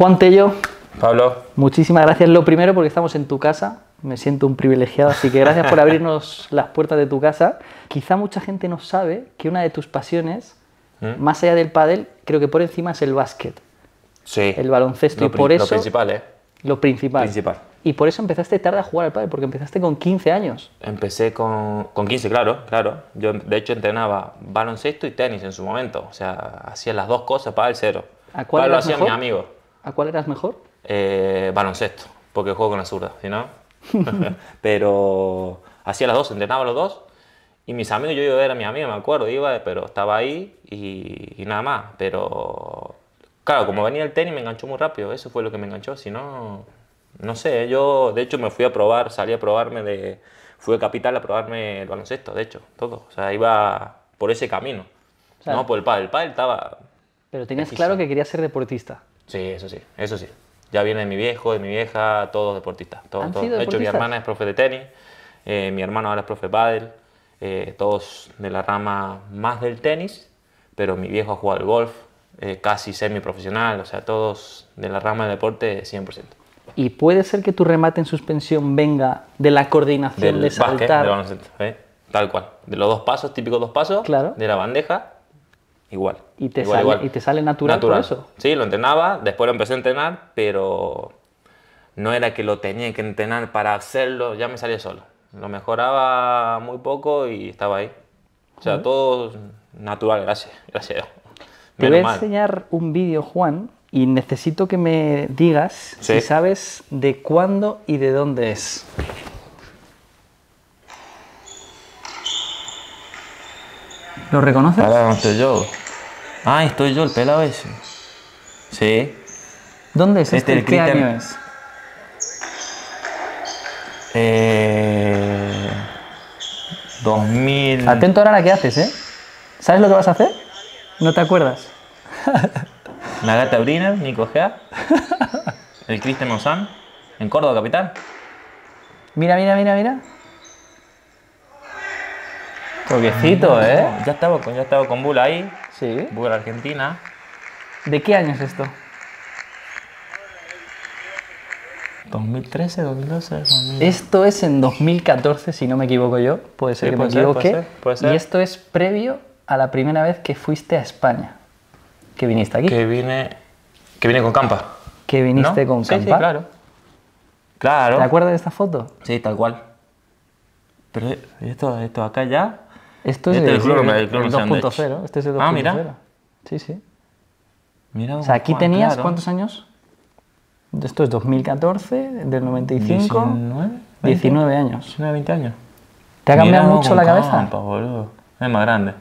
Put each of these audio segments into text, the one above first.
Juan Tello, Pablo, muchísimas gracias. Lo primero porque estamos en tu casa. Me siento un privilegiado, así que gracias por abrirnos las puertas de tu casa. Quizá mucha gente no sabe que una de tus pasiones, ¿Mm? más allá del pádel, creo que por encima es el básquet, sí. el baloncesto Lo, y por lo eso principal, ¿eh? lo principal. Principal. Y por eso empezaste tarde a jugar al pádel, porque empezaste con 15 años. Empecé con, con 15, claro, claro. Yo de hecho entrenaba baloncesto y tenis en su momento. O sea, hacía las dos cosas para el cero. ¿A cuál eras hacía mi amigo. ¿A cuál eras mejor? Eh, baloncesto, porque juego con la zurda, ¿sí no? pero hacía las dos, entrenaba los dos. Y mis amigos, yo iba a ver a mis amigos, me acuerdo, iba, pero estaba ahí y, y nada más. Pero claro, como venía el tenis me enganchó muy rápido, eso fue lo que me enganchó. Si no, no sé, yo de hecho me fui a probar, salí a probarme de. Fui a Capital a probarme el baloncesto, de hecho, todo. O sea, iba por ese camino. sea, no por el pádel. El pádel estaba Pero tenías claro que querías ser deportista. Sí, eso sí, eso sí. Ya viene de mi viejo, de mi vieja, todos deportistas. Todos, ¿Han todos. sido De hecho, mi hermana es profe de tenis, eh, mi hermano ahora es profe de pádel, eh, todos de la rama más del tenis, pero mi viejo ha jugado al golf, eh, casi semiprofesional, o sea, todos de la rama del deporte 100%. Y puede ser que tu remate en suspensión venga de la coordinación Del de básquet, saltar. del baloncesto, ¿eh? tal cual. De los dos pasos, típicos dos pasos, Claro. de la bandeja, igual. Y te Igual, sale- igual. y te sale natural por eso. Sí, lo entrenaba, después lo empecé a entrenar, pero no era que lo tenía que entrenar para hacerlo, ya me salía solo. Lo mejoraba muy poco y estaba ahí. O sea, todo natural, gracias, gracias a Dios. Te voy a mal. enseñar un vídeo, Juan, y necesito que me digas Sí. si sabes de cuándo y de dónde es. ¿Lo reconoces? Ahora no estoy yo. Ah, estoy yo, el pelado ese. Sí. ¿Dónde es este? Este, el ¿Qué Cristian- año es? Eh, 2000. Atento ahora a la que haces, ¿eh? ¿Sabes lo que vas a hacer? ¿No te acuerdas? Nagata Briner, Nico Gea. el Cristian Monzán. En Córdoba, capital. Mira, mira, mira, mira. Toquecito, ¿eh? Ya estaba con, ya estaba con Bull ahí. Sí. Argentina. ¿De qué año es esto? 2013, 2012, 2000. Esto es en 2014, si no me equivoco yo. Puede ser Sí, que puede me ser, equivoque. puede ser, puede ser. Y esto es previo a la primera vez que fuiste a España. Que viniste aquí. Que vine, que vine con Campa. Que viniste ¿no? con Sí, Campa. Sí, claro. Claro. ¿Te acuerdas de esta foto? Sí, tal cual. Pero esto, esto acá ya. Esto es Este el, es el Clone- el el Clone Sandwich. 2.0. Este es el 2.0. Ah, mira. Sí, sí. Mira. O sea, aquí tenías, ¿cuántos años? Esto es 2014, del 95. 19, 19 años. 19, 20 años. ¿Te ha cambiado Mira, mucho la cabeza? Campa, boludo. Es más grande.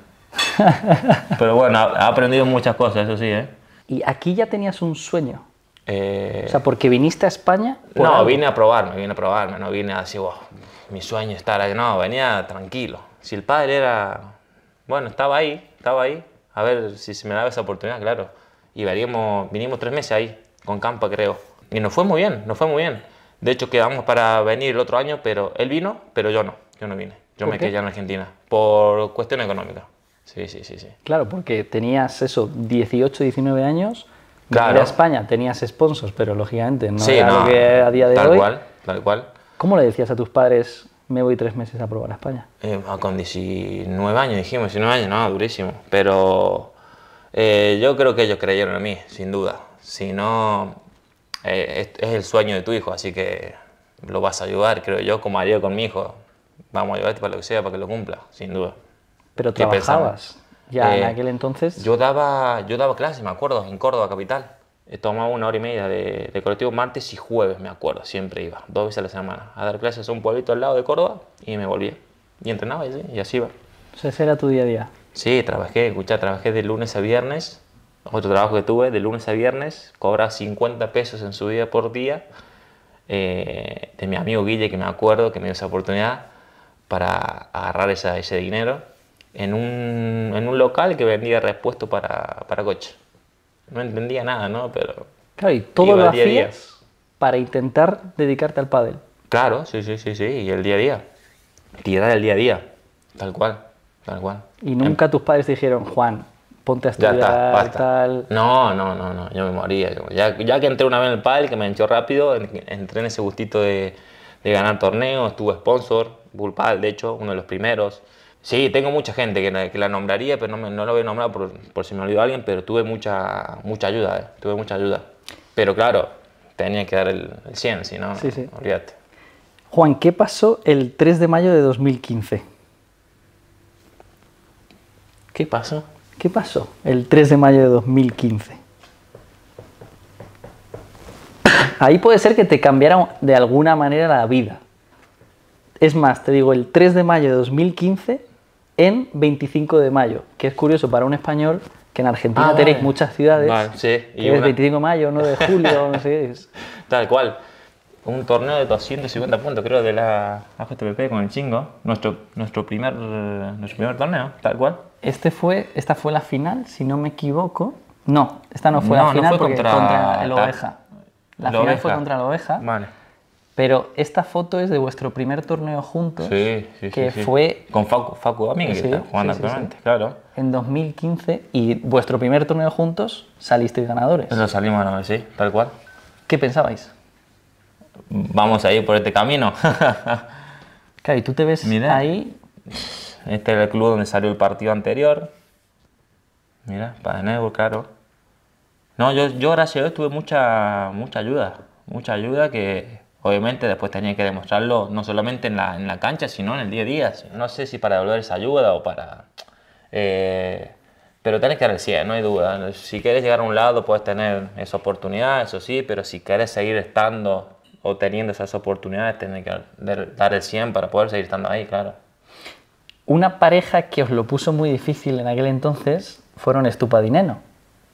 Pero bueno, ha, aprendido muchas cosas, eso sí, ¿eh? Y aquí ya tenías un sueño. Eh, O sea, porque viniste a España. por no, algo. vine a probarme, vine a probarme, no vine a decir, wow, mi sueño es estar ahí. No, venía tranquilo. Si el padre era. Bueno, estaba ahí, estaba ahí. A ver si se me daba esa oportunidad, claro. Y veníamos, vinimos tres meses ahí, con Campa, creo. Y nos fue muy bien, nos fue muy bien. De hecho, quedamos para venir el otro año, pero él vino, pero yo no. Yo no vine. Yo ¿Por me qué? quedé ya en Argentina. Por cuestión económica. Sí, sí, sí, sí. Claro, porque tenías eso, 18, 19 años. Claro. A España tenías sponsors, pero lógicamente no sí, era no, lo que a día de tal hoy. cual, tal cual. ¿Cómo le decías a tus padres, me voy tres meses a probar a España? Eh, ah, con 19 años, dijimos, 19 años, no, durísimo. Pero eh, yo creo que ellos creyeron en mí, sin duda. Si no, eh, es, es el sueño de tu hijo, así que lo vas a ayudar, creo yo, como haría con mi hijo. Vamos a ayudarte para lo que sea, para que lo cumpla, sin duda. Pero ¿Qué trabajabas ya en Eh, aquel entonces. Yo daba, yo daba clases, me acuerdo, en Córdoba capital. Eh, Tomaba una hora y media de, de colectivo martes y jueves, me acuerdo, siempre iba, dos veces a la semana, a dar clases a un pueblito al lado de Córdoba y me volvía. Y entrenaba y así, y así iba. O sea, ese era tu día a día. Sí, trabajé, escuchá, trabajé de lunes a viernes. Otro trabajo que tuve, de lunes a viernes, cobraba 50 pesos en su día por día. eh, de mi amigo Guille, que me acuerdo que me dio esa oportunidad para agarrar esa- ese dinero en un, en un local que vendía repuesto para, para coche. No entendía nada, ¿no? Pero Claro, y todo lo día a día. hacías para intentar dedicarte al pádel. claro, sí, sí, sí, sí, y el día a día. Tirar el día a día, tal cual, tal cual. Y nunca tus padres te dijeron, Juan, ponte a Ya estudiar está, basta. tal. No, no, no, no, yo me moría. Ya, ya que entré una vez en el pádel, que me enchó rápido, en- entré en ese gustito de, de ganar torneos, estuve sponsor, Bull Padel, de hecho, uno de los primeros. Sí, tengo mucha gente que, la- que la nombraría, pero no, me- no lo voy a nombrar por, por si me olvidó alguien, pero tuve mucha, mucha ayuda, eh, tuve mucha ayuda. Pero claro, tenía que dar el, el 100, si no, Sí, sí. olvídate. Juan, ¿qué pasó el 3 de mayo de 2015? ¿Qué pasó? ¿Qué pasó el 3 de mayo de 2015? Ahí puede ser que te cambiara de alguna manera la vida. Es más, te digo, el 3 de mayo de 2015 en 25 de mayo, que es curioso para un español que en Argentina Ah, tenéis vale. muchas ciudades, Vale, sí, y que es una- 25 de mayo, 9 de julio, no sé, es- Tal cual. Un torneo de 250 puntos, creo, de la AJPP con el chingo. Nuestro, nuestro, primer, nuestro primer torneo, tal cual. Este fue, esta fue la final, si no me equivoco. No, esta no fue No, la no final fue porque contra- contra el. Oveja. La El final fue Oveja. contra el Oveja. Vale. Pero esta foto es de vuestro primer torneo juntos, Sí, sí, que sí, fue Con Facu, Facu Sí, que está jugando actualmente, claro. en 2015 y vuestro primer torneo juntos salisteis ganadores. Eso salimos vez, sí, tal cual. ¿Qué pensabais? Vamos a ir por este camino. Claro, y tú te ves Mira. ahí, Este era el club donde salió el partido anterior. Mira, para nuevo, claro. No, yo, yo gracias a Dios tuve mucha, mucha ayuda. Mucha ayuda que obviamente después tenía que demostrarlo no solamente en la, en la cancha, sino en el día a día. No sé si para devolver esa ayuda o para... eh, pero tenés que dar el 100, no hay duda. Si quieres llegar a un lado puedes tener esa oportunidad, eso sí, pero si quieres seguir estando o teniendo esas oportunidades, tenés que dar- el 100 para poder seguir estando ahí, claro. una pareja que os lo puso muy difícil en aquel entonces fueron Estupa y Neno.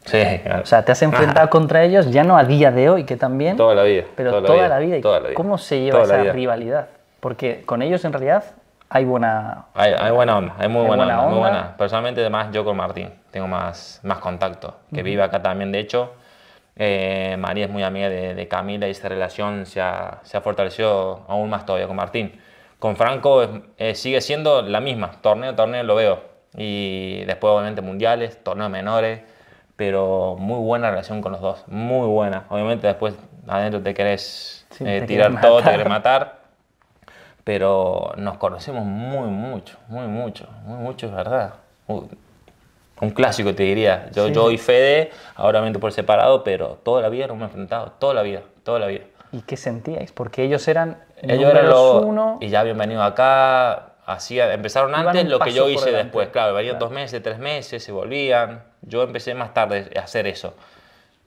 Sí, claro. O sea, te has enfrentado contra ellos ya no a día de hoy, que también, Toda la vida. pero toda, la vida. ¿Y toda la vida. ¿Cómo se lleva Toda esa rivalidad? Porque con ellos en realidad hay buena... Hay, hay buena onda, hay muy Hay buena, buena onda, muy onda. buena. Personalmente, además, yo con Martín tengo más, más contacto, que vive acá también, de hecho. Eh, María es muy amiga de, de Camila y esta relación se ha, se ha fortalecido aún más todavía con Martín. Con Franco eh, sigue siendo la misma, torneo torneo lo veo. Y después, obviamente, mundiales, torneos menores, pero muy buena relación con los dos, muy buena. Obviamente, después adentro te querés Sí, eh, te tirar querés todo, te querés matar pero nos conocemos muy mucho, muy mucho, muy mucho, es verdad. Un, un clásico te diría. Yo, Sí. yo y Fede, ahora obviamente por separado, pero toda la vida nos hemos enfrentado, toda la vida, toda la vida. ¿Y qué sentíais? Porque ellos eran Ellos eran los uno, y ya habían venido acá, hacía, empezaron antes lo que yo hice después, claro, venían Claro. dos meses, tres meses, se volvían. Yo empecé más tarde a hacer eso.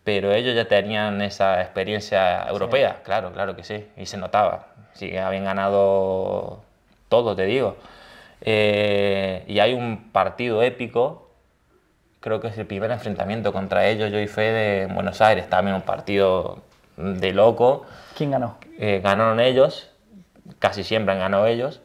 Pero ellos ya tenían esa experiencia europea, claro, claro que sí, y se notaba. Sí, habían ganado todo, te digo. Eh, y hay un partido épico, creo que es el primer enfrentamiento contra ellos, yo y Fede, en Buenos Aires, también un partido de loco. ¿quién ganó? Eh, ganaron ellos, casi siempre han ganado ellos,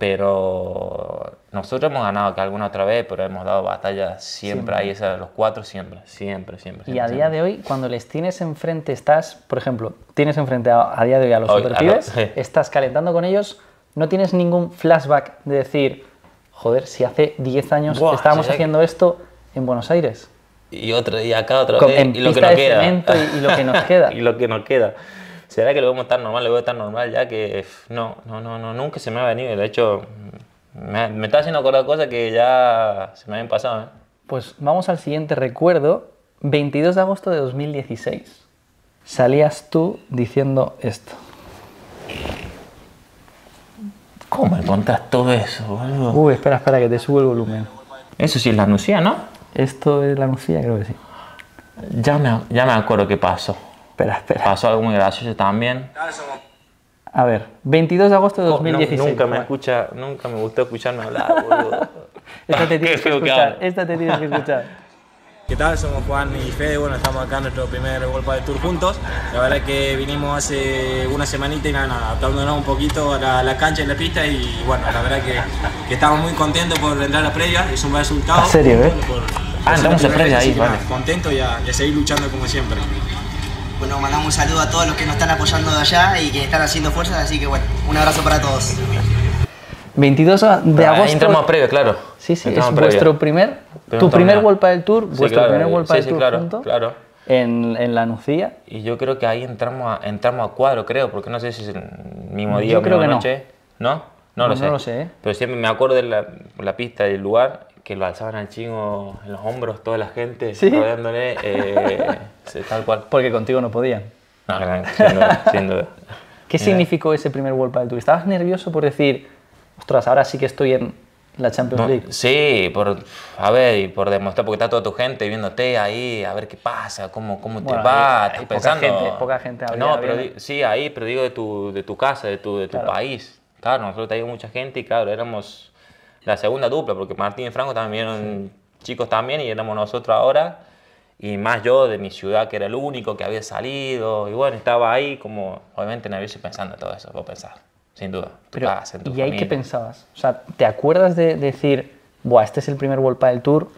pero nosotros hemos ganado que alguna otra vez, pero hemos dado batalla siempre, ahí, esa, los cuatro siempre, siempre, siempre. Y siempre, a día siempre. de hoy, cuando les tienes enfrente, estás, por ejemplo, tienes enfrente a, a día de hoy a los Hoy, superpibes, a lo- sí. estás calentando con ellos, no tienes ningún flashback de decir, joder, si hace 10 años Buah, estábamos sí. haciendo esto en Buenos Aires, Y otro día acá otra vez, en y que y, y lo que nos queda. y lo que nos queda. ¿Será que lo vemos tan normal? Lo veo tan normal ya que no, no, no, no, nunca se me ha venido. De hecho, me, me está haciendo acordar cosas que ya se me habían pasado. ¿eh? Pues vamos al siguiente recuerdo, 22 de agosto de 2016. Salías tú diciendo esto. ¿Cómo me contás todo eso, boludo? Uy, espera, espera, que te subo el volumen. Eso sí es la Nucía, ¿no? Esto es la Lucía, creo que sí. Ya me, ya me acuerdo qué pasó. Espera, espera. Pasó algo muy gracioso también. A ver, 22 de agosto de No, 2016. nunca me escucha, nunca me gustó escucharme hablar, boludo. Esta te tienes que escuchar. Esta te tienes que escuchar. ¿Qué tal? Somos Juan y Fede, bueno, estamos acá en nuestro primer Golpa de Tour juntos. La verdad que vinimos hace una semanita y nada, nada adaptándonos un poquito a la, la cancha y la pista y bueno, la verdad que, que estamos muy contentos por entrar a la previa, es un buen resultado. ¿En serio, eh? Por- por Ah, entramos primera previa ahí, vale. nada, Contento y a, y a seguir luchando como siempre. Bueno, mandamos un saludo a todos los que nos están apoyando de allá y que están haciendo fuerzas, así que bueno, un abrazo para todos. 22 de Ahí agosto. entramos a previa, claro. Sí, sí, es Entramos a previa. vuestro primer, tu primer. World del Tour, Sí, vuestro claro, primer World sí, del sí, Tour claro, juntos claro. en, en la Nucía. Y yo creo que ahí entramos a, entramos a cuadro, creo, porque no sé si es el mismo día Yo o creo misma que no. noche. ¿No? No, No, lo no sé. lo sé, ¿eh? Pero siempre me acuerdo de la, la pista y el lugar, que lo alzaban al chingo en los hombros, toda la gente ¿Sí? rodeándole, eh, tal cual. Porque contigo no podían. No, sin duda, sin duda. ¿Qué Mira. significó ese primer World del Tour? ¿Estabas nervioso por decir, ostras, ahora sí que estoy en la Champions No, League? sí, por, a ver, y por demostrar, porque está toda tu gente viéndote ahí, a ver qué pasa, cómo, cómo Bueno, te va, hay- estás hay poca pensando. gente, poca gente No, pero sí, ahí, pero digo de tu, de tu casa, de tu, de tu Claro. país. Claro, nosotros teníamos mucha gente y claro, éramos la segunda dupla, porque Martín y Franco también eran chicos también y éramos nosotros ahora. Y más yo de mi ciudad, que era el único que había salido. Y bueno, estaba ahí como, obviamente nervioso y pensando en todo eso, puedo pensar, sin duda. Pero, en tu ¿Y ahí qué pensabas? O sea, ¿te acuerdas de decir, Buah, este es el primer World del Tour,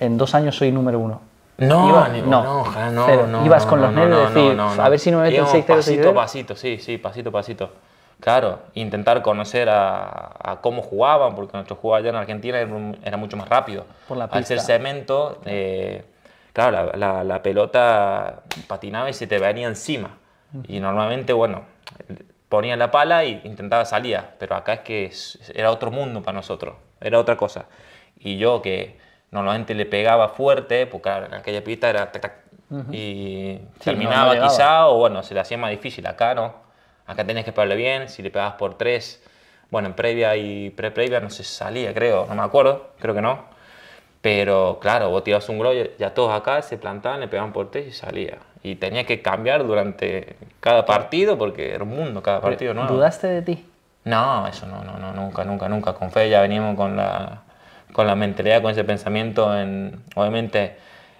en dos años soy número uno? No, Iba- no, no, no, no, Ibas no, con no, los nervios de no, decir, no, no. a ver si no me meto en Íbamos 6 0 pasito pasito, sí, sí, pasito pasito. Claro, intentar conocer a, a cómo jugaban, porque nuestro juego allá en Argentina era, mucho más rápido. Por la Al ser pista. cemento, eh, claro, la, la- la pelota patinaba y se te venía encima. Y normalmente, bueno, ponía la pala y intentaba salir, pero acá es que era otro mundo para nosotros, era otra cosa. Y yo que normalmente le pegaba fuerte, porque claro, en aquella pista era tac, tac, y no, no terminaba quizá, o bueno, se le hacía más difícil. Acá no, acá tenías que pegarle bien, si le pegabas por tres, bueno, en previa y pre-previa no se salía, creo, no me acuerdo, creo que no. Pero claro, vos tirabas un gol, ya todos acá se plantaban, le pegaban por tres y salía. Y tenía que cambiar durante cada partido porque era un mundo cada partido, ¿no? ¿Dudaste de ti? No, eso no, no, no, nunca, nunca, nunca. Con fe ya veníamos con la, con la mentalidad, con ese pensamiento en, obviamente,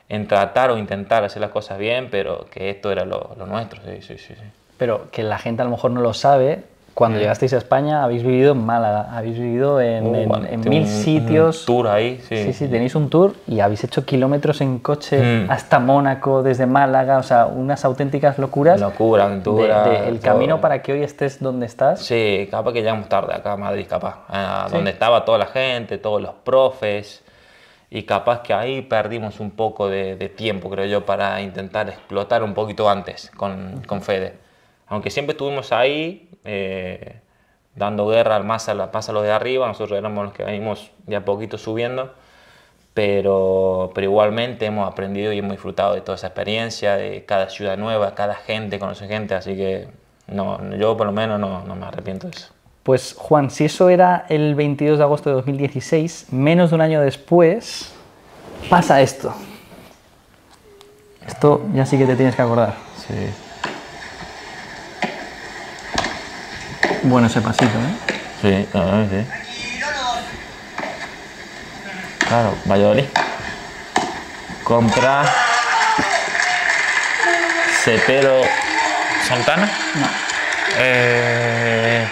en tratar o intentar hacer las cosas bien, pero que esto era lo, lo nuestro, sí, sí, sí. sí. Pero que la gente a lo mejor no lo sabe, cuando llegasteis a España habéis vivido en Málaga, habéis vivido en, Uh, en- bueno, en mil un- un sitios. tour ahí, sí. Sí, sí, tenéis un tour y habéis hecho kilómetros en coche Mm. hasta Mónaco, desde Málaga, o sea, unas auténticas locuras. Locura, de- aventura. de el todo. camino para que hoy estés donde estás. Sí, capaz que llegamos tarde acá a Madrid, capaz. a Sí. Donde estaba toda la gente, todos los profes. Y capaz que ahí perdimos un poco de, de tiempo, creo yo, para intentar explotar un poquito antes con, con Fede. Aunque siempre estuvimos ahí eh, dando guerra al más a, la, más a los de arriba, nosotros éramos los que venimos de a poquito subiendo. Pero, pero igualmente hemos aprendido y hemos disfrutado de toda esa experiencia, de cada ciudad nueva, cada gente, conocer gente, así que no, yo por lo menos no, no me arrepiento de eso. Pues Juan, si eso era el 22 de agosto de 2016, menos de un año después, pasa esto. Esto ya sí que te tienes que acordar. Sí. Bueno ese pasito, ¿eh? Sí, claro, sí. Claro, Valladolid. Compra Cepero Santana. No. Eh...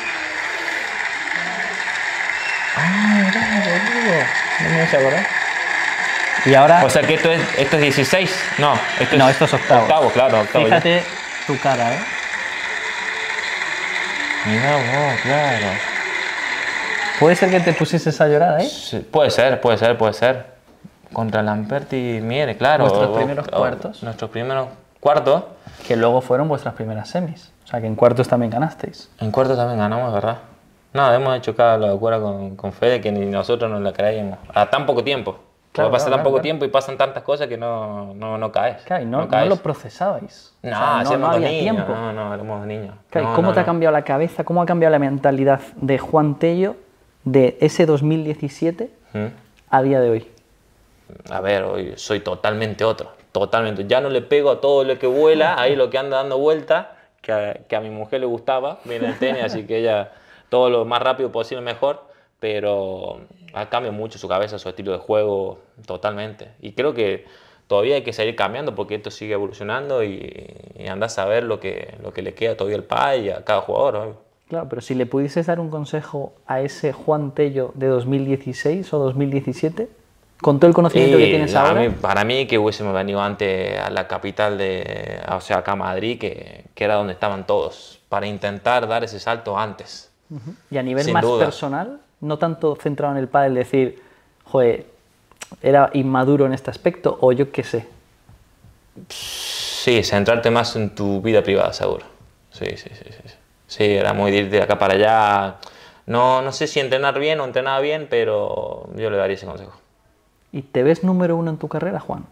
Ah, mira, boludo. No me hice acordar. Y ahora, O sea que esto es, esto es 16. No, esto No, es esto es octavo. Octavo, claro, octavo. ya. fíjate tu cara, ¿eh? Mira vos, claro. ¿Puede ser que te pusieses a llorar ahí? Sí, puede ser, puede ser, puede ser. Contra Lamperti Miere, claro. Vuestros O- primeros o- cuartos. Nuestros primeros cuartos. Que luego fueron vuestras primeras semis. O sea, que en cuartos también ganasteis. En cuartos también ganamos, ¿verdad? No, hemos hecho cada locura con, con Fede que ni nosotros nos la creíamos. A tan poco tiempo. Claro, pasa claro, tan poco claro. tiempo y pasan tantas cosas que no, no, no caes. Claro, y no, no caes. lo procesabais. O No, sea, no, dos había niños. tiempo. No, no, éramos niños. Claro, ¿y No, ¿Cómo te ha cambiado la cabeza? ¿Cómo ha cambiado la mentalidad de Juan Tello de ese 2017 ¿Mm? a día de hoy? A ver, hoy soy totalmente otro, totalmente. Ya no le pego a todo lo que vuela, ahí lo que anda dando vuelta, que a, que a mi mujer le gustaba, viene el tenis, así que ella todo lo más rápido posible mejor, pero ha cambiado mucho su cabeza, su estilo de juego, totalmente. Y creo que todavía hay que seguir cambiando porque esto sigue evolucionando y, y anda a saber lo que, lo que le queda todavía al PAI y a cada jugador. obvio. Claro, pero si le pudieses dar un consejo a ese Juan Tello de 2016 o 2017, con todo el conocimiento que Y tienes a ahora, mí- para mí que hubiésemos venido antes a la capital de, o sea, acá a Madrid, que, que era donde estaban todos, para intentar dar ese salto antes. y a nivel sin más duda. personal, No tanto centrado en el pádel, decir, joder, era inmaduro en este aspecto, o yo qué sé. Sí, centrarte más en tu vida privada, seguro. Sí, sí, sí, sí. Sí, era muy de ir de acá para allá. No, no sé si entrenar bien o entrenaba bien, pero yo le daría ese consejo. ¿Y te ves número uno en tu carrera, Juan?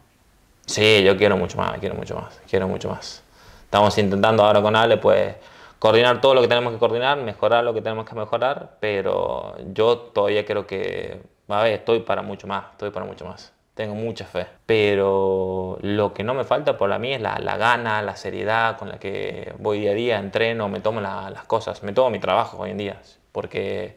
Sí, yo quiero mucho más, quiero mucho más, quiero mucho más. Estamos intentando ahora con Ale, pues, coordinar todo lo que tenemos que coordinar, mejorar lo que tenemos que mejorar, pero yo todavía creo que, a ver, estoy para mucho más, estoy para mucho más. Tengo mucha fe. Pero lo que no me falta por la mí es la, la gana, la seriedad con la que voy día a día, entreno, me tomo la- las cosas, me tomo mi trabajo hoy en día. Porque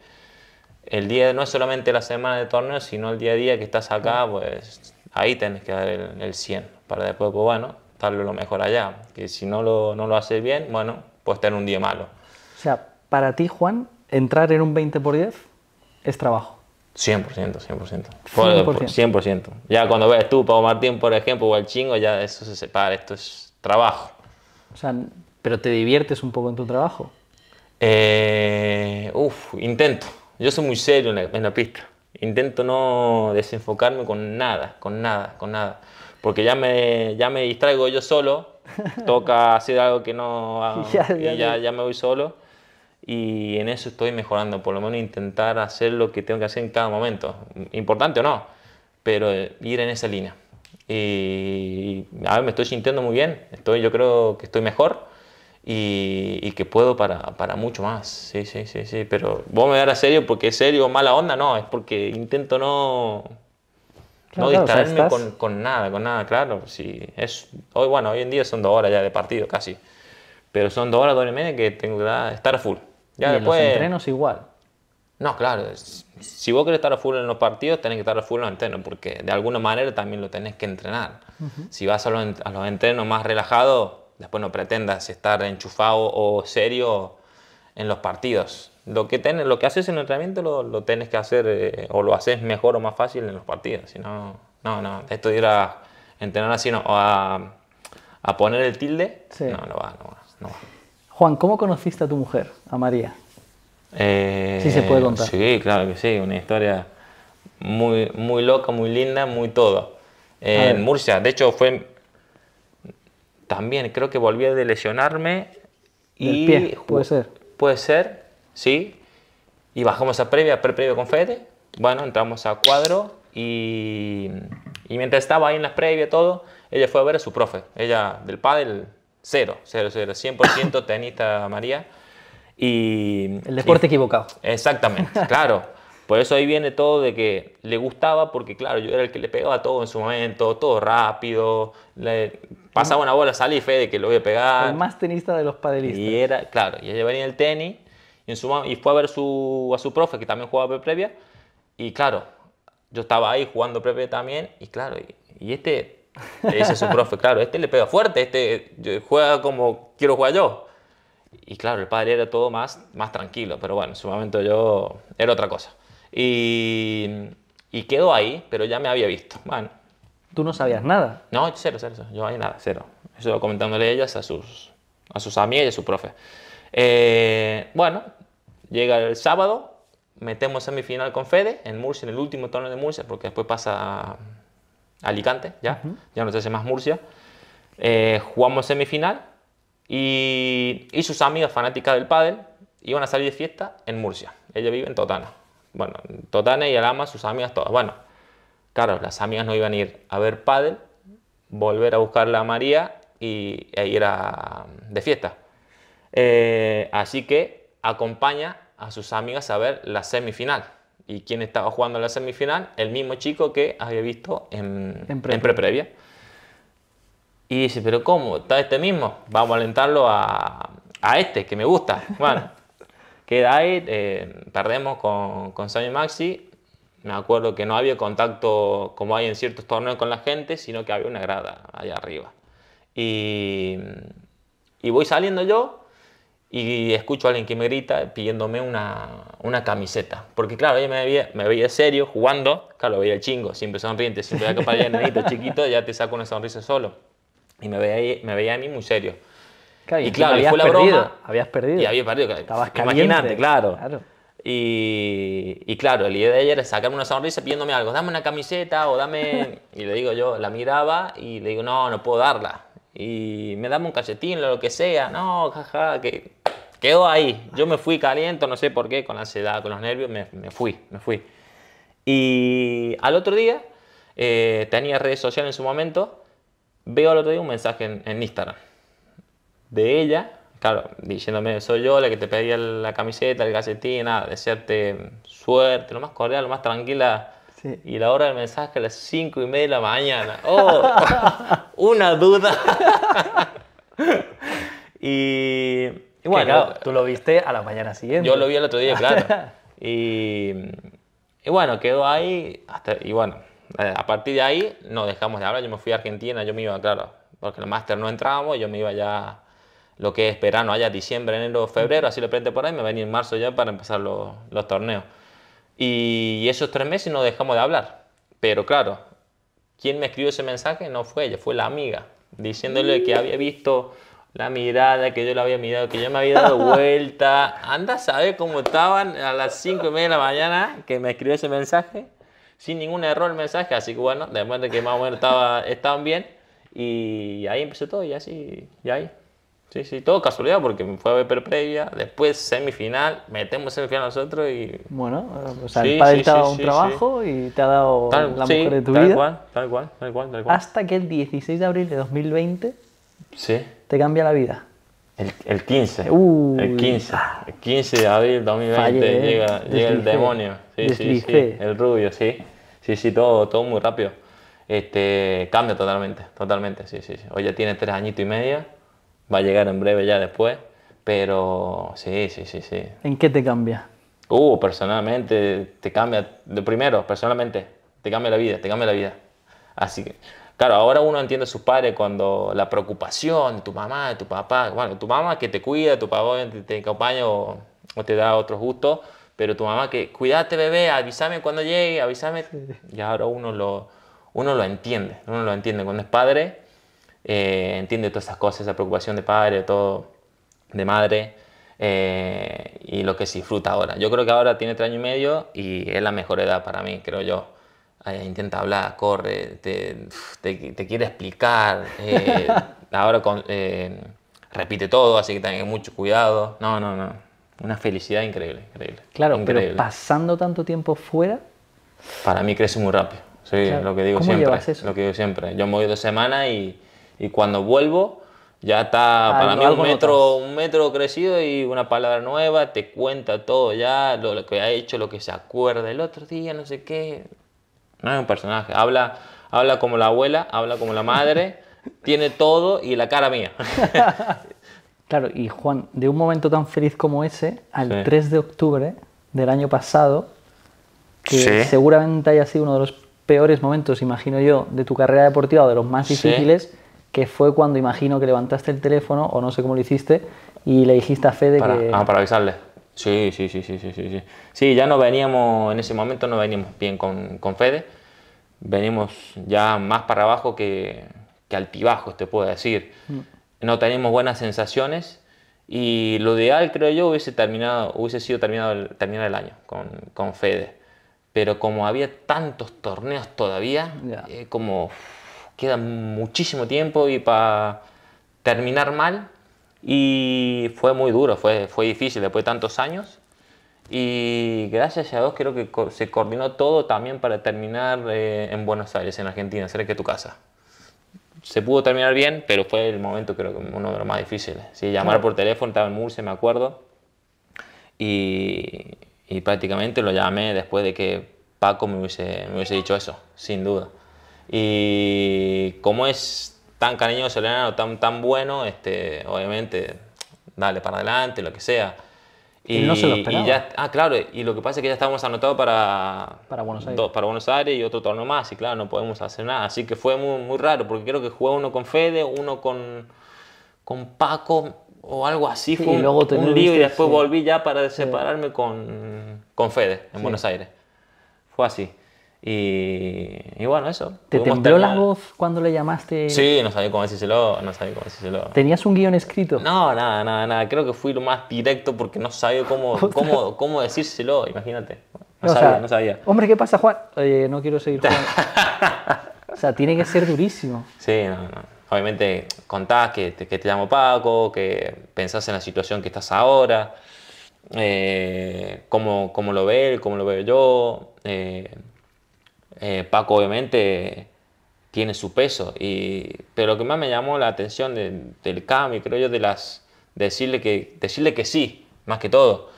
el día no es solamente la semana de torneo, sino el día a día que estás acá, pues ahí tenés que dar el, el 100 para después, pues bueno, darle lo mejor allá. Que si no lo, no lo haces bien, bueno, puedes tener un día malo. O sea, para ti, Juan, entrar en un 20 por 10 es trabajo. 100%, 100%. 100%. 100%. Ya cuando ves tú, Pau Martín, por ejemplo, o al chingo, ya eso se separa, esto es trabajo. O sea, pero te diviertes un poco en tu trabajo. Eh, uf, intento. Yo soy muy serio en la, en la pista. Intento no desenfocarme con nada, con nada, con nada. Porque ya me, ya me distraigo yo solo, toca hacer algo que no hago, Y ya- y ya me voy solo. Y en eso estoy mejorando, por lo menos intentar hacer lo que tengo que hacer en cada momento. Importante o no, pero eh, ir en esa línea. Y a ver, me estoy sintiendo muy bien, estoy, yo creo que estoy mejor y, y que puedo para, para mucho más. Sí, sí, sí, sí. Pero vos me darás serio porque es serio o mala onda, no, es porque intento no, Claro, no claro, o sea, distraerme estás- con, con nada, con nada, claro. Sí, es, hoy, bueno, hoy en día son dos horas ya de partido casi. Pero son dos horas, dos horas y media que tengo que estar a full. Ya y después. en los entrenos igual. No, claro. Si vos querés estar a full en los partidos, tenés que estar a full en los entrenos, porque de alguna manera también lo tenés que entrenar. Si vas a los, a los entrenos más relajados, después no pretendas estar enchufado o serio en los partidos. Lo que, tenés, lo que haces en el entrenamiento lo, lo tenés que hacer eh, o lo haces mejor o más fácil en los partidos. Si no, no, no. Esto de ir a entrenar así no, o a, a poner el tilde, Sí. no, no va, no va. No va. Juan, ¿cómo conociste a tu mujer, a María? Eh, Sí se puede contar. Sí, claro que sí, una historia muy, muy loca, muy linda, muy todo. ver. En Murcia, de hecho fue también, creo que volví a de lesionarme Del y pie, puede ser. Puede ser, sí. Y bajamos a previa, pre-previa con Fede. Bueno, entramos a cuadro y, y mientras estaba ahí en las previas todo, ella fue a ver a su profe. Ella del pádel, cero, cero, cero, 100% tenista María. Y, El deporte y- equivocado. Exactamente, claro. Por eso ahí viene todo de que le gustaba, porque claro, yo era el que le pegaba todo en su momento, todo rápido. Le pasaba una bola, salí fe de que lo voy a pegar. El más tenista de los padelistas. Y era, claro, y ella venía el tenis y, en su, y fue a ver su, a su profe, que también jugaba pre-previa. Y claro, yo estaba ahí jugando pre-previa también. Y claro, y, y este, dice a su profe, claro, este le pega fuerte, este juega como quiero jugar yo. Y claro, el padre era todo más, más tranquilo, pero bueno, en su momento yo era otra cosa. Y, y quedó ahí, pero ya me había visto. Bueno, Tú no sabías nada. no, cero, cero, cero. Yo ahí nada, cero. Eso comentándole ellas a sus, a sus amigas y a su profe. Eh, bueno, llega el sábado, metemos semifinal con Fede en Murcia, en el último torneo de Murcia, porque después pasa a Alicante, ya, ya no se hace más Murcia. Eh, jugamos semifinal y, y sus amigas fanáticas del pádel iban a salir de fiesta en Murcia. Ella vive en Totana. Bueno, en Totana y Alama, sus amigas todas. Bueno, Claro, las amigas no iban a ir a ver pádel, volver a buscarla a María y e ir a- de fiesta. Eh, así que acompaña a sus amigas a ver la semifinal. ¿Y quién estaba jugando en la semifinal? El mismo chico que había visto en, En en pre- pre-previa. Y dice, pero ¿cómo? ¿Está este mismo? Vamos a alentarlo a, a este, que me gusta. Bueno, queda ahí, eh, perdemos con, con Sammy Maxi. Me acuerdo que no había contacto como hay en ciertos torneos con la gente, sino que había una grada allá arriba. Y, y voy saliendo yo y escucho a alguien que me grita pidiéndome una, una camiseta. Porque claro, ella me veía, me veía serio jugando, claro, veía el chingo, siempre sonriente, siempre para allá, nenito chiquito, ya te saco una sonrisa solo. Y me veía, me veía a mí muy serio. Claro, Y encima claro, y habías fue la perdido. broma. Habías perdido. Y había perdido. Estabas Imagínate, claro. Claro. Y, y claro, la idea de ella era sacarme una sonrisa pidiéndome algo, dame una camiseta o dame... Y le digo yo, la miraba y le digo, no, no puedo darla. Y me dame un cachetín lo que sea, no, jaja, que quedó ahí. Yo me fui caliente, no sé por qué, con la ansiedad, con los nervios, me, me fui, me fui. Y al otro día, eh, tenía redes sociales en su momento, veo al otro día un mensaje en, Instagram de ella, claro, diciéndome, soy yo la que te pedía la camiseta, el calcetín, nada, desearte suerte, lo más cordial, lo más tranquila. Sí. Y la hora del mensaje a las 5 y media de la mañana. ¡Oh! una duda. y, y bueno, claro, tú lo viste a la mañana siguiente. yo lo vi el otro día, claro. Y, y bueno, quedó ahí. Hasta, y bueno, eh, a partir de ahí no dejamos de hablar. Yo me fui a Argentina, yo me iba, claro, porque el máster no entrábamos, yo me iba ya lo que es verano, allá diciembre, enero, febrero, así lo prende por ahí, me venía en marzo ya para empezar los, los torneos. Y esos tres meses no dejamos de hablar. Pero claro, ¿quién me escribió ese mensaje? No fue ella, fue la amiga, diciéndole que había visto la mirada, que yo la había mirado, que yo me había dado vuelta. Anda a saber cómo estaban a las 5 y media de la mañana que me escribió ese mensaje, sin ningún error el mensaje, así que bueno, después de que más o menos estaba, estaban bien, y ahí empezó todo, y así, y ahí. Sí, sí, todo casualidad porque fue a ver previa, después semifinal, metemos semifinal nosotros y Bueno, o sea, Sí, el padre sí, te ha sí, dado un sí, trabajo y te ha dado tal, la sí, mujer de tu tal vida. cual, tal cual, tal cual, tal cual. Hasta que el 16 de abril de 2020 Sí, te cambia la vida. el, el 15, Uy. el 15, el 15 de abril de 2020 Fallé, ¿eh? llega, llega el demonio, sí, sí, sí, deslicé. el rubio, sí, sí, sí, todo, todo muy rápido. Este, cambia totalmente, totalmente, sí, sí, sí. Hoy ya tiene tres añitos y medio, va a llegar en breve ya después, pero sí, sí, sí, sí. ¿En qué te cambia? Uh, personalmente te cambia, de primero, personalmente, te cambia la vida, te cambia la vida. Así que, claro, ahora uno entiende a sus padres cuando la preocupación de tu mamá, de tu papá, bueno, tu mamá que te cuida, tu papá te, te acompaña o, o te da otros gustos, pero tu mamá que, cuídate bebé, avísame cuando llegue, avísame. Y ahora uno lo, uno lo entiende, uno lo entiende. Cuando es padre, eh, entiende todas esas cosas, esa preocupación de padre, todo, de madre eh, y lo que se disfruta ahora. Yo creo que ahora tiene tres años y medio y es la mejor edad para mí, creo yo. Eh, intenta hablar, corre, te, te, te quiere explicar. eh, ahora con- eh, repite todo, así que tengan mucho cuidado. No, no, no. Una felicidad increíble, increíble. Claro, increíble. pero pasando tanto tiempo fuera, Para mí crece muy rápido. Sí, Claro. lo que digo ¿Cómo siempre. llevas eso? Lo que digo siempre. Yo me voy dos semanas y, y cuando vuelvo ya está para mí un metro, un metro crecido y una palabra nueva, te cuenta todo ya, lo, lo que ha hecho, lo que se acuerda el otro día, no sé qué. No es un personaje. Habla, habla como la abuela, habla como la madre, tiene todo y la cara mía. claro, y Juan, de un momento tan feliz como ese, al Sí. 3 de octubre del año pasado, que Sí. seguramente haya sido uno de los peores momentos, imagino yo, de tu carrera deportiva o de los más Sí. Que fue cuando imagino que levantaste el teléfono, o no sé cómo lo hiciste, y le dijiste a Fede Para, que... ah, para avisarle. Sí, sí, sí, sí, sí, sí, sí. Sí, ya no veníamos, en ese momento no veníamos bien con, con Fede. Venimos ya más para abajo que, que altibajos, te puedo decir. No teníamos buenas sensaciones y lo ideal, creo yo, hubiese, terminado, hubiese sido terminado el, terminar el año con, con Fede. Pero como había tantos torneos todavía, Ya. eh, como queda muchísimo tiempo y para terminar mal y fue muy duro, fue, fue difícil después de tantos años y gracias a Dios creo que se coordinó todo también para terminar eh, en Buenos Aires, en Argentina, cerca de tu casa. Se pudo terminar bien, pero fue el momento creo que uno de los más difíciles. Sí, llamar por teléfono, estaba en Murcia, me acuerdo, y, y prácticamente lo llamé después de que Paco me hubiese, me hubiese dicho eso, sin duda. Y como es tan cariñoso el enano, tan, tan bueno, este, obviamente, dale para adelante, lo que sea. Y, Él no se lo y esperaba. ya, ah, claro, y lo que pasa es que ya estábamos anotados para, Para Buenos Aires. do- para Buenos Aires y otro torneo más, y claro, no podemos hacer nada. Así que fue muy, muy raro, porque creo que jugué uno con Fede, uno con, con Paco o algo así. Sí, fue y un, luego un lío y volviste, después sí. volví ya para separarme con, con Fede en Buenos Aires. Fue así. Y, y bueno, eso. ¿Te tembló la voz cuando le llamaste? Sí, no sabía cómo decírselo, no sabía cómo decírselo. ¿Tenías un guion escrito? No, nada, nada, nada. Creo que fui lo más directo porque no sabía cómo, cómo, cómo decírselo, imagínate. No O sabía, sea, no sabía. Hombre, ¿qué pasa, Juan? Oye, no quiero seguir jugando. o sea, tiene que ser durísimo. Sí, no, no. Obviamente contás que te, que te llamo Paco, que pensás en la situación que estás ahora, eh, cómo, cómo lo ve él, cómo lo veo yo. eh, eh, Paco obviamente tiene su peso, y, pero lo que más me llamó la atención de- del cambio, creo yo, de las, de decirle, que, decirle que sí, más que todo,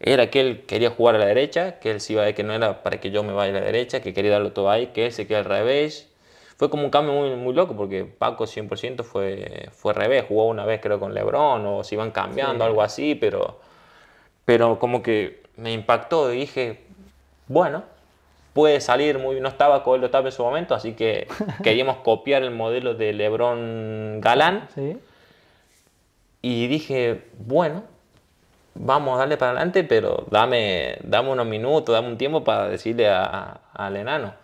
era que él quería jugar a la derecha, que él se iba a que no era para que yo me vaya a la derecha, que quería darlo todo ahí, que él se queda al revés. Fue como un cambio muy, muy loco porque Paco 100% fue, fue revés, jugó una vez creo con Lebron o se iban cambiando, algo así, pero, pero como que me impactó y dije, bueno, puede salir muy no estaba con el Otap en su momento, así que queríamos copiar el modelo de Lebron Galán ¿Sí? y dije, bueno, vamos a darle para adelante, pero dame, dame unos minutos, dame un tiempo para decirle a- a- al enano.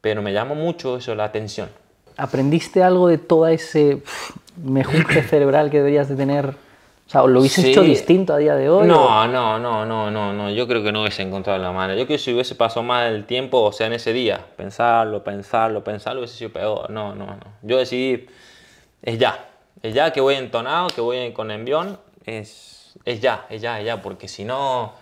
Pero me llamó mucho eso la atención. ¿Aprendiste algo de toda ese mejunje cerebral que deberías de tener? O sea, ¿lo hubieses Sí. hecho distinto a día de hoy? o- No, no, no, no, no, no. Yo creo que no hubiese encontrado la manera. Yo creo que si hubiese pasado mal el tiempo, o sea, en ese día, pensarlo, pensarlo, pensarlo, hubiese sido peor. No, no, no. Yo decidí, es ya. Es ya que voy entonado, que voy con envión. Es, es ya, es ya, es ya. Porque si no,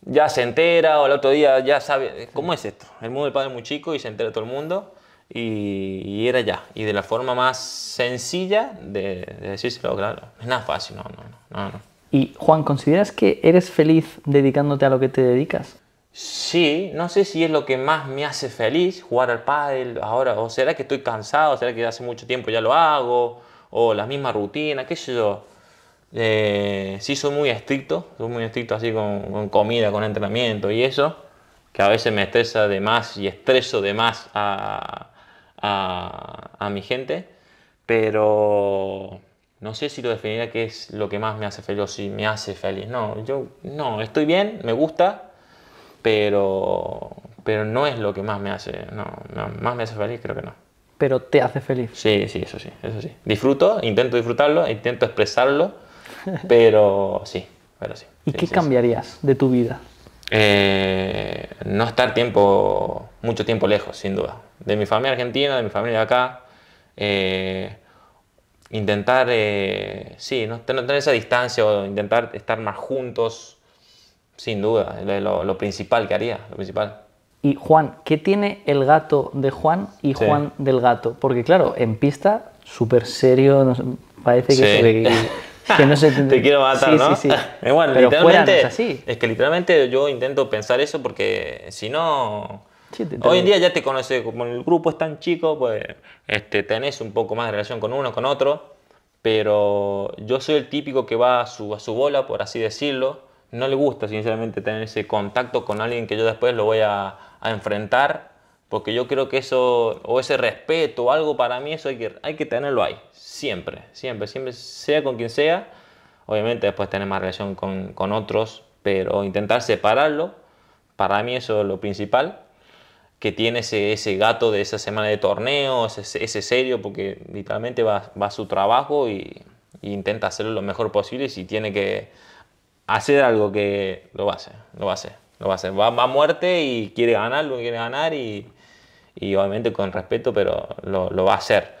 ya se entera o el otro día ya sabe. ¿Cómo es esto? El mundo del padre es muy chico y se entera todo el mundo. Y, y era ya. Y de la forma más sencilla de, de decírselo, claro. No es nada fácil, no, no, no. no. Y Juan, ¿consideras que eres feliz dedicándote a lo que te dedicas? Sí, no sé si es lo que más me hace feliz, jugar al pádel ahora, o será que estoy cansado, será que hace mucho tiempo ya lo hago, o la misma rutina, qué sé yo. Eh, sí soy muy estricto, soy muy estricto así con, con comida, con entrenamiento y eso, que a veces me estresa de más y estreso de más a, a, a mi gente, pero no sé si lo definiría que es lo que más me hace feliz o si me hace feliz. No, yo no, estoy bien, me gusta, pero, pero no es lo que más me hace, no, no, más me hace feliz, creo que no. Pero te hace feliz. Sí, sí, eso sí, eso sí. Disfruto, intento disfrutarlo, intento expresarlo, pero sí, pero sí. ¿Y sí, qué sí, sí. cambiarías de tu vida? Eh, no estar tiempo, mucho tiempo lejos, sin duda. De mi familia argentina, de mi familia acá. eh, intentar, eh, sí, no, ten- no tener esa distancia o intentar estar más juntos, sin duda, es lo, lo principal que haría, lo principal. Y Juan, ¿qué tiene el gato de Juan y Sí. Juan del gato? Porque claro, en pista, súper serio, no sé, parece que, Sí. que- que no se Te quiero matar, sí, ¿no? Sí, sí, bueno, Pero fuera no literalmente, es así. es que literalmente yo intento pensar eso porque si no, Sí, te- te- hoy en día ya te conoces, como el grupo es tan chico, pues este, tenés un poco más de relación con uno, con otro, pero yo soy el típico que va a su, a su bola, por así decirlo, no le gusta sinceramente tener ese contacto con alguien que yo después lo voy a, a enfrentar, porque yo creo que eso, o ese respeto o algo para mí, eso hay que, hay que tenerlo ahí, siempre, siempre, siempre, sea con quien sea, obviamente después tener más relación con, con otros, pero intentar separarlo, para mí eso es lo principal, que tiene ese, ese gato de esa semana de torneo, ese, ese serio, porque literalmente va, va a su trabajo y, y intenta hacerlo lo mejor posible y si tiene que hacer algo que lo va a hacer, lo va a hacer, lo va a hacer. Va, va a muerte y quiere ganar lo quiere ganar y, y obviamente con respeto, pero lo, lo va a hacer.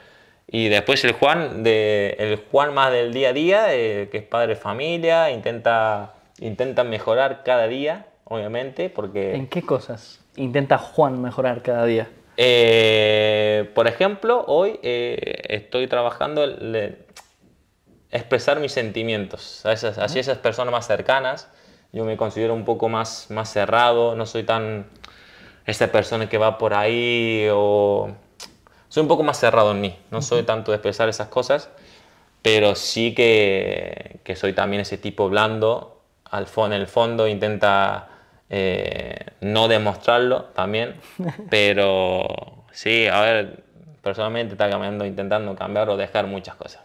Y después el Juan, de, el Juan más del día a día, eh, que es padre de familia, intenta, intenta mejorar cada día, obviamente, porque... ¿En qué cosas intenta Juan mejorar cada día? Eh, por ejemplo, hoy eh, estoy trabajando el- el expresar mis sentimientos a esas, hacia esas personas más cercanas. Yo me considero un poco más, más cerrado, no soy tan esa persona que va por ahí o... Soy un poco más cerrado en mí, no soy tanto de expresar esas cosas, pero sí que, que soy también ese tipo blando, al en el fondo intenta eh, no demostrarlo también, pero sí, a ver, personalmente está cambiando, intentando cambiar o dejar muchas cosas.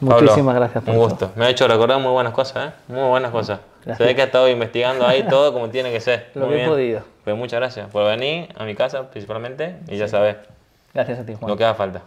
Muchísimas gracias por Un todo. gusto. Me ha hecho recordar muy buenas cosas, ¿eh? Muy buenas cosas. Se ve que ha estado investigando ahí todo como tiene que ser. Lo Muy que he bien. podido. Pues muchas gracias por venir a mi casa principalmente y ya sabes Gracias a ti, Juan. lo que haga falta.